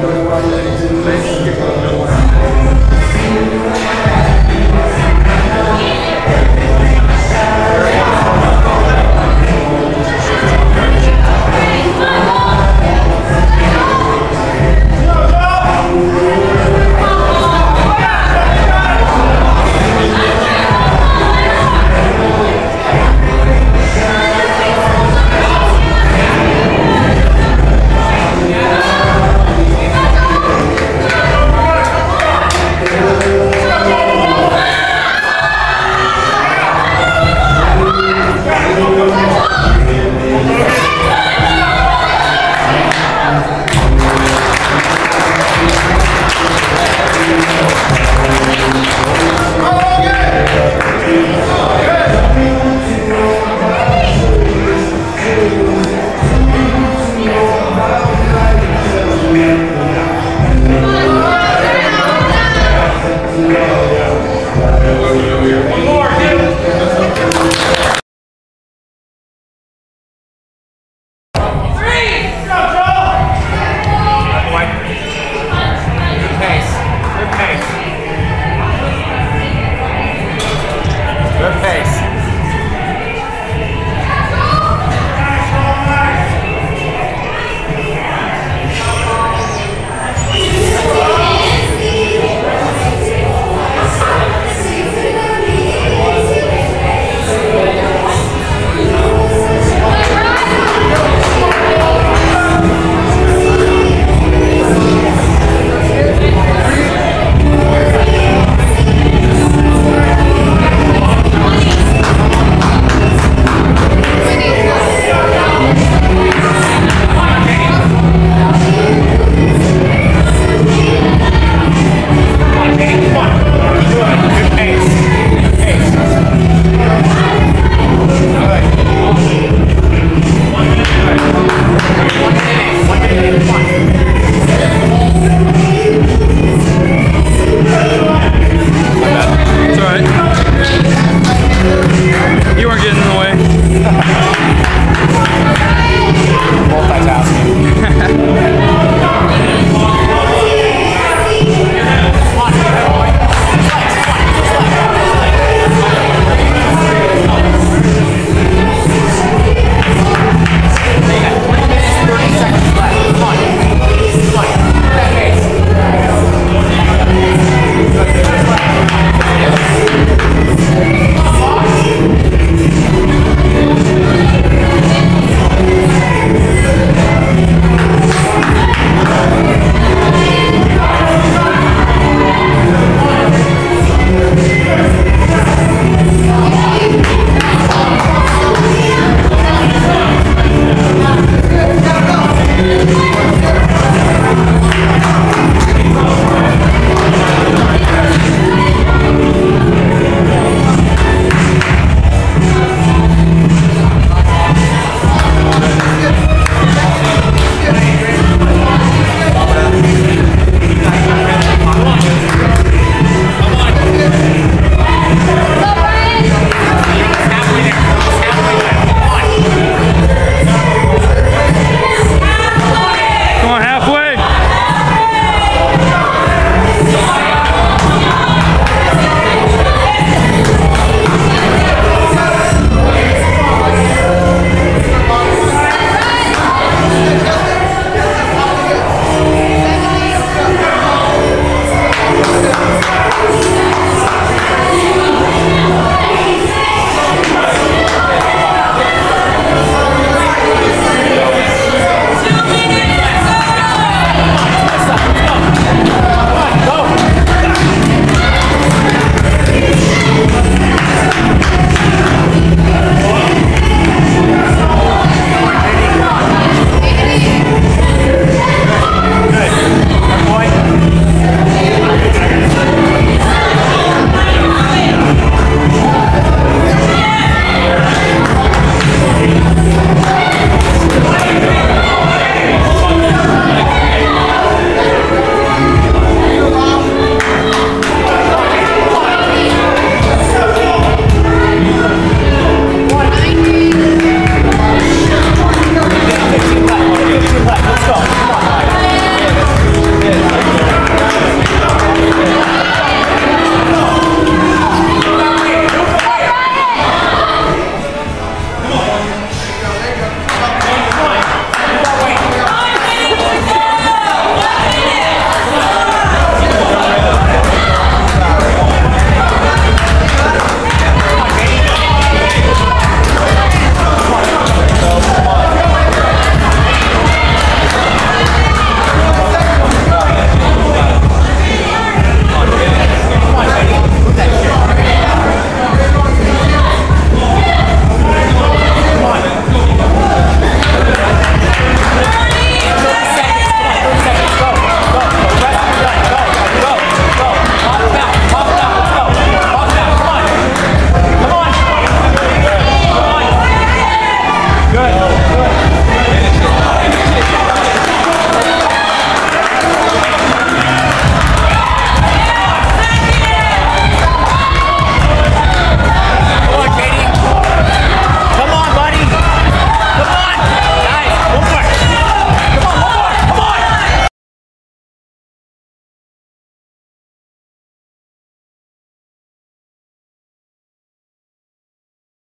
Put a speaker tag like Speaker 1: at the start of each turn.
Speaker 1: No one